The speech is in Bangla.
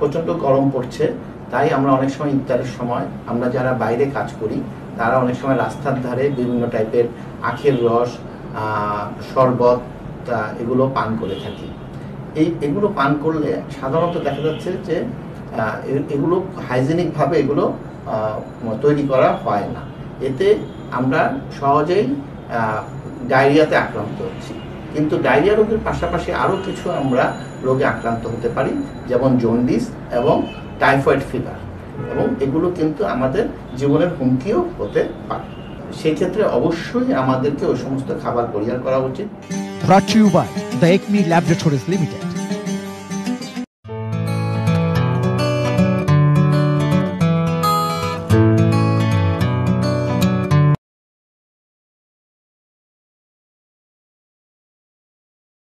প্রচণ্ড গরম পড়ছে, তাই আমরা অনেক সময় ইফতারের সময়, আমরা যারা বাইরে কাজ করি, তারা অনেক সময় রাস্তার ধারে বিভিন্ন টাইপের আখের রস শরবত এগুলো পান করে থাকি। এই, এগুলো পান করলে সাধারণত দেখা যাচ্ছে যে এগুলো হাইজেনিকভাবে এগুলো তৈরি করা হয় না। এতে আমরা সহজেই ডায়রিয়াতে আক্রান্ত হচ্ছি। কিন্তু ডায়রিয়া রোগের পাশাপাশি আরও কিছু আমরা রোগে আক্রান্ত হতে পারি, যেমন জন্ডিস এবং টাইফয়েড ফিভার। এবং এগুলো কিন্তু আমাদের জীবনের হুমকিও হতে পারে। সেই ক্ষেত্রে অবশ্যই আমাদেরকে ওই সমস্ত খাবার পরিহার করা উচিত। Limited.